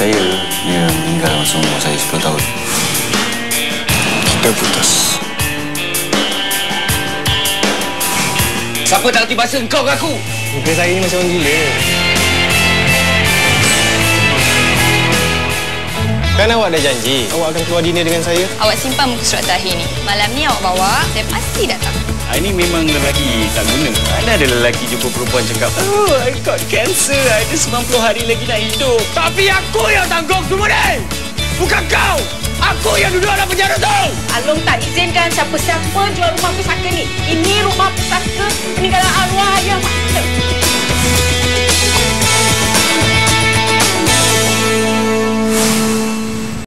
saya, dia meninggal masa umur saya 10 tahun. Kita putus. Siapa tak kerti bahasa kau ke aku? Muka saya ni macam orang gila. Kan awak dah janji, awak akan keluar dinner dengan saya. Awak simpan muka surat terakhir ni. Malam ni awak bawa, saya pasti datang. Ah, ini memang lelaki tak guna. Mana ada lelaki jumpa perempuan cakap, Oh, I got cancer. Ada 90 hari lagi nak hidup. Tapi aku yang tanggung semua ni! Bukan kau! Aku yang duduk dalam penjara tu! Along tak izinkan siapa-siapa jual rumah pusaka ni. Ini rumah pusaka peninggalan mak.